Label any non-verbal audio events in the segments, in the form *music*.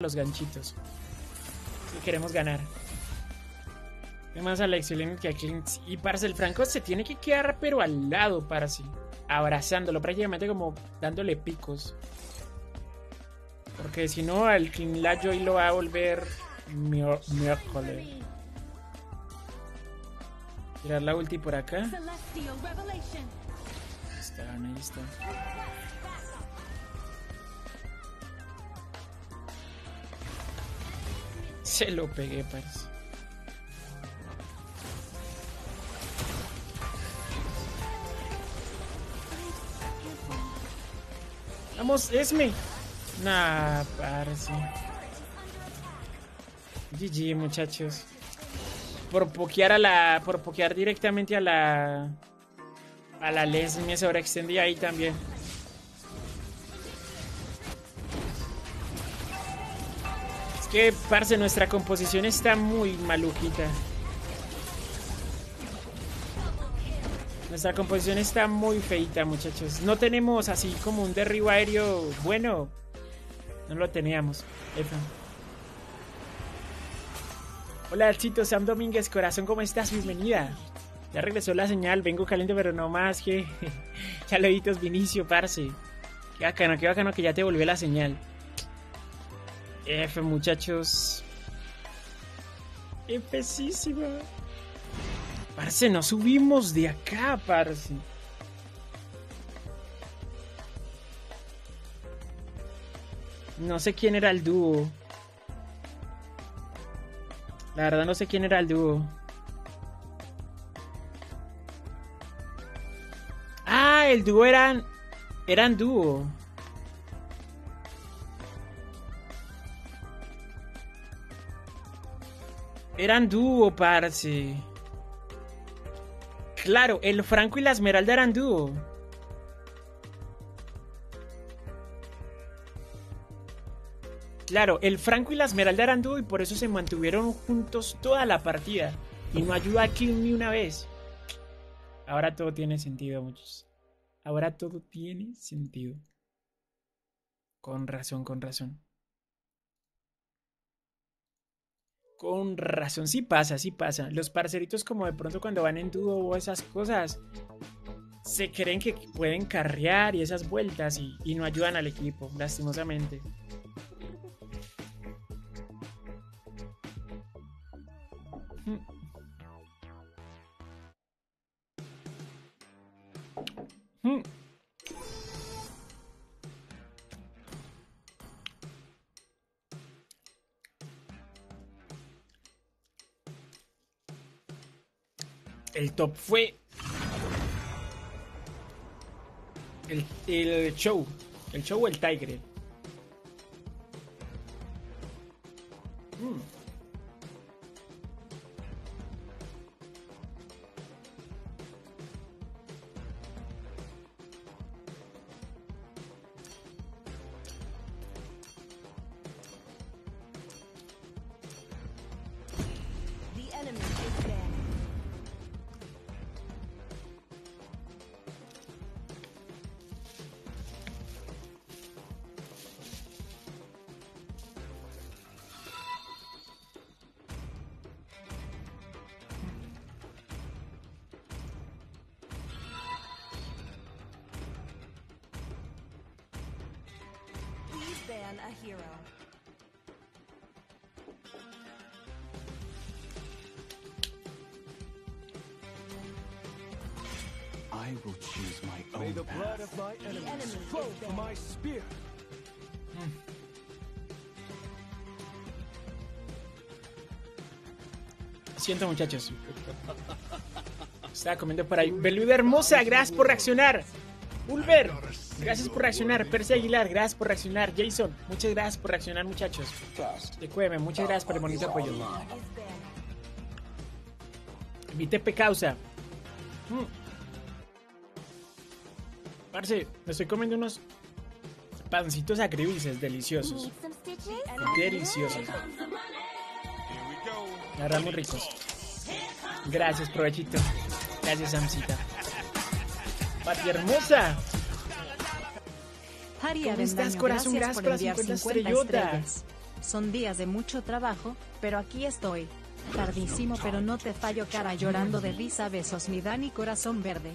los ganchitos. Si queremos ganar. más a la excelente que a Clint. Y parce, el Franco se tiene que quedar pero al lado, parce. Abrazándolo, prácticamente como dándole picos. Porque si no, al Clint Joy lo va a volver miércoles. Tirar la ulti por acá. Están, ahí están. Se lo pegué, parece. Vamos, Esme. Nah, parece. GG, muchachos. Por pokear a la. Por pokear directamente a la. A la Lesme se extendía ahí también. Que, parce, nuestra composición está muy malujita. Nuestra composición está muy feita, muchachos. No tenemos así como un derribo aéreo bueno. No lo teníamos. Hola, Chito, Sam Domínguez, corazón, ¿cómo estás? Bienvenida. Ya regresó la señal, vengo caliente, pero no más que. *laughs* Saluditos, Vinicio, parce. Qué bacano, qué bacano que ya te volvió la señal. F, muchachos. Fsísima. Parce, no subimos de acá, parce. No sé quién era el dúo. La verdad no sé quién era el dúo. Ah, el dúo eran... Eran dúo. Eran dúo, parce. Claro, el Franco y la Esmeralda eran dúo. Claro, el Franco y la Esmeralda eran dúo y por eso se mantuvieron juntos toda la partida. Y no ayuda a Kill ni una vez. Ahora todo tiene sentido, muchos. Ahora todo tiene sentido. Con razón, con razón. Con razón, sí pasa, sí pasa. Los parceritos como de pronto cuando van en dúo o esas cosas, se creen que pueden carrear y esas vueltas y, no ayudan al equipo, lastimosamente. Hmm. El top fue el, el show. El show el Tigre. Siento, muchachos. *laughs* Estaba comiendo por ahí. Beluda hermosa, gracias por reaccionar. Ulver, gracias por reaccionar. Percy Aguilar, gracias por reaccionar. Jason, muchas gracias por reaccionar, muchachos. Recuerden, muchas gracias por el bonito apoyo. Mi TP causa. Mm. Parce, me estoy comiendo unos pancitos agridulces deliciosos. Deliciosos. La muy ricos. Gracias, provechito. Gracias, Samcita. Pati hermosa. ¿Cómo estás, corazón? Gracias por las 50 estrellotas. Son días de mucho trabajo, pero aquí estoy. Tardísimo pero no te fallo cara llorando de risa besos mi Dani corazón verde.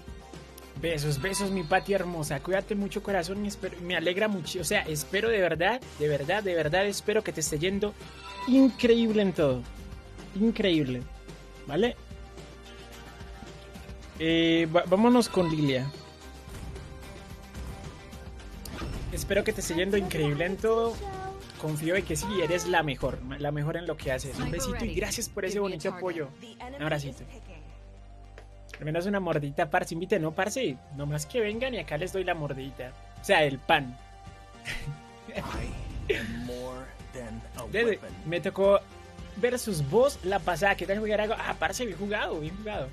Besos, besos, mi Pati hermosa. Cuídate mucho, corazón. Y espero, me alegra mucho. O sea, espero de verdad, de verdad, de verdad, espero que te esté yendo increíble en todo. Increíble. ¿Vale? Eh, vámonos con Lilia. Espero que te esté yendo increíble en todo. Confío en que sí, eres la mejor. La mejor en lo que haces. Un besito y gracias por ese bonito apoyo. Un abracito. Al menos una mordita, parce. Invite, no, parce. Nomás que vengan y acá les doy la mordita. O sea, el pan. *laughs* me tocó versus vos la pasada. ¿Qué tal jugar algo? Ah, parce, bien jugado, bien jugado.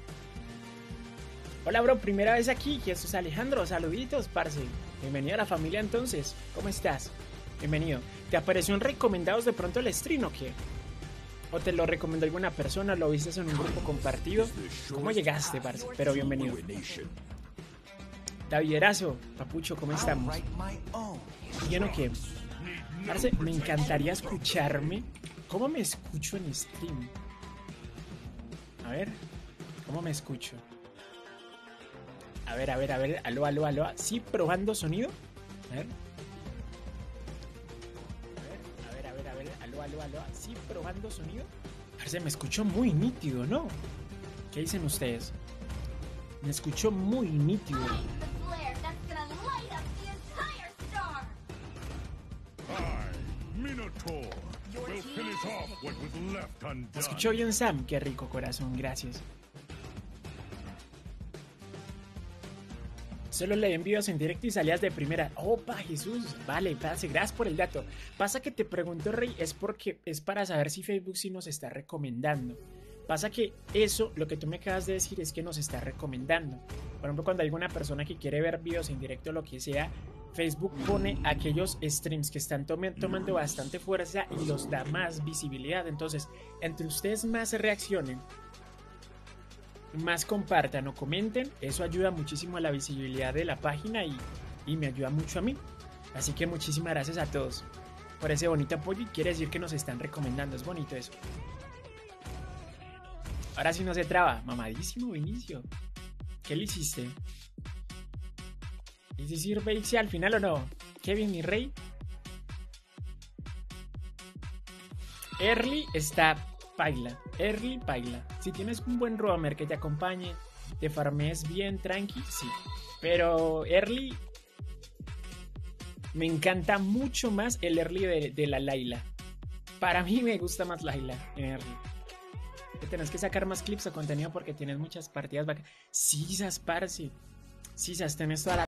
Hola, bro, primera vez aquí. Jesús Alejandro, saluditos, parce. Bienvenido a la familia entonces. ¿Cómo estás? Bienvenido. ¿Te apareció en recomendados de pronto el stream o qué? ¿O te lo recomendó alguna persona? ¿Lo viste en un grupo compartido? ¿Cómo llegaste, parce? Pero bienvenido. Daviderazo, Papucho, ¿cómo estamos? ¿Bien o qué? Parce, me encantaría escucharme. ¿Cómo me escucho en stream? A ver, ¿cómo me escucho? A ver, a ver, a ver, aló, aló, aló. ¿Sí probando sonido? A ver. A ver, a ver, a ver, aló, aló, aló. ¿Sí probando sonido? Parece me escucho muy nítido, ¿no? ¿Qué dicen ustedes? Me escucho muy nítido. ¿Me escuchó bien Sam? Qué rico corazón, gracias. Solo le envíos en directo y salías de primera. Opa, Jesús. Vale, gracias por el dato. Pasa que te pregunto, Rey, es porque es para saber si Facebook sí nos está recomendando. Pasa que eso, lo que tú me acabas de decir, es que nos está recomendando. Por ejemplo, cuando hay alguna persona que quiere ver videos en directo lo que sea, Facebook pone aquellos streams que están tomando bastante fuerza y los da más visibilidad. Entonces, entre ustedes más reaccionen, más compartan o comenten, eso ayuda muchísimo a la visibilidad de la página y, me ayuda mucho a mí. Así que muchísimas gracias a todos por ese bonito apoyo y quiere decir que nos están recomendando, es bonito eso. Ahora sí no se traba, mamadísimo Vinicio. ¿Qué le hiciste? ¿Y si sirve al final o no? Kevin, mi rey. Early está paila. Early, paila. Si tienes un buen roamer que te acompañe, te farmees bien, tranqui, sí. Pero early, me encanta mucho más el early de, la Laila. Para mí me gusta más Laila en early. Te tenés que sacar más clips o contenido porque tienes muchas partidas bacanas. Sí, parce. Sí, tenés toda la